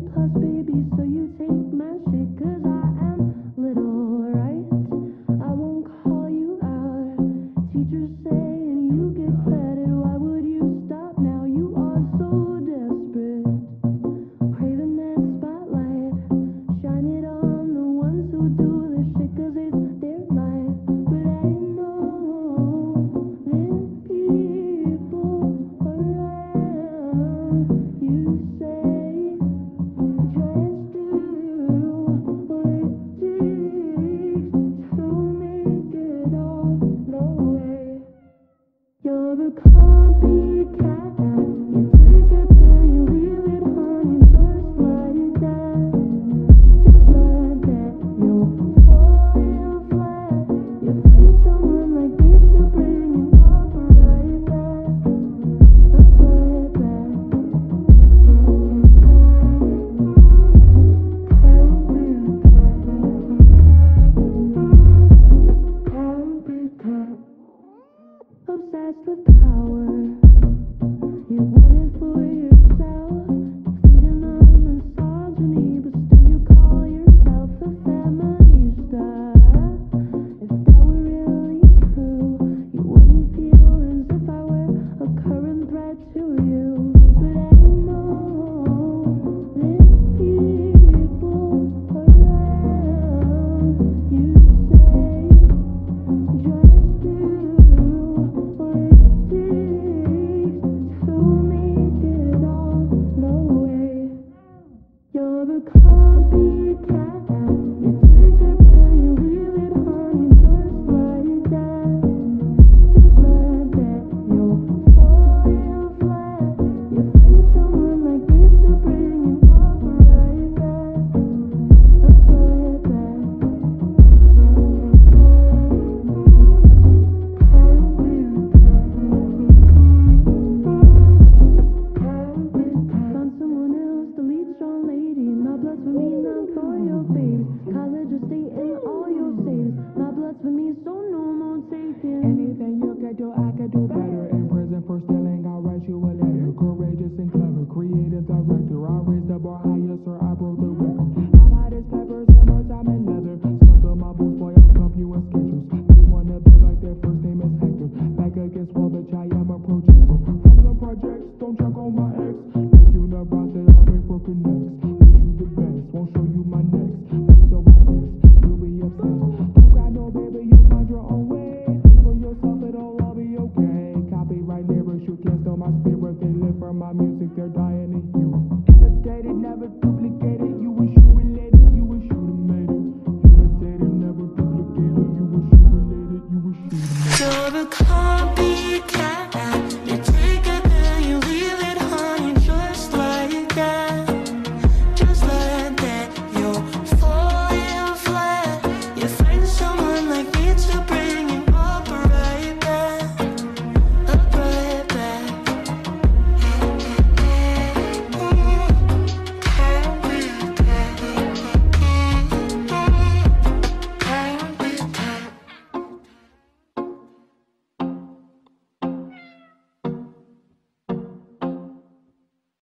plus You're a copycat. blood's for me, not for your babes. College or state and all your saves. My blood's for me, so no more taking. Anything you can do. my spirit, they live for my music, they're dying in you. Imitated, never duplicated, you wish you related, you wish you made it. Imitated, never duplicated, you wish you related, you wish you made it. You're the copycat.